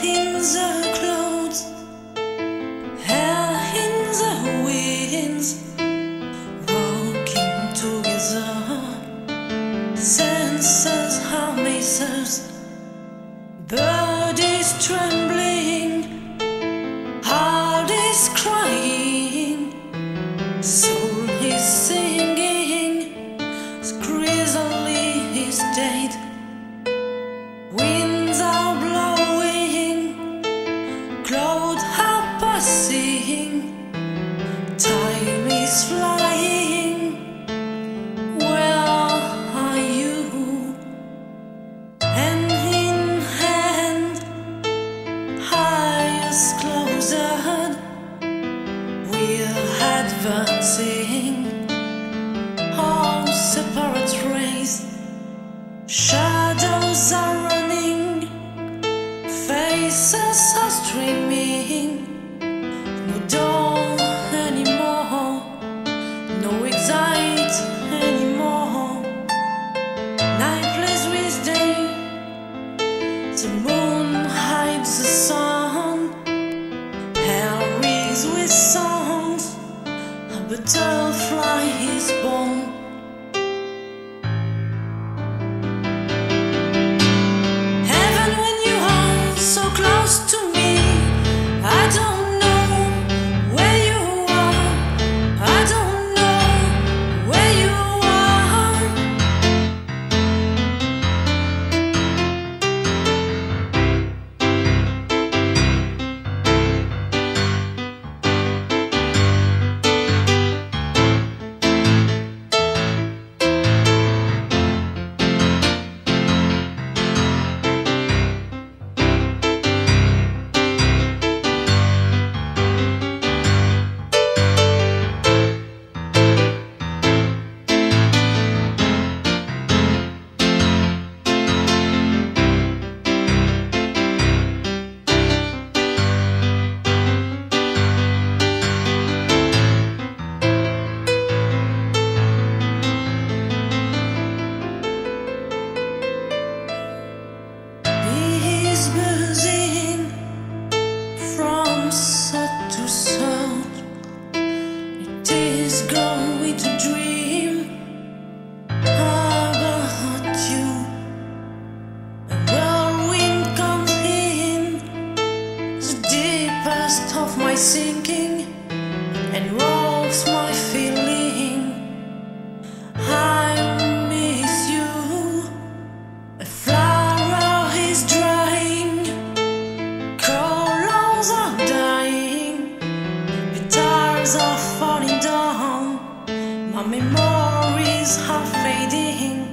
things are close. seeing. Time is flying. Where are you? Hand in hand. Eyes closed. We're advancing. All separate ways. Shine. tall from I'm to sound. Your days gone dream. About you? Comes in, the deepest of my sinking, and. are falling down, my memories are fading.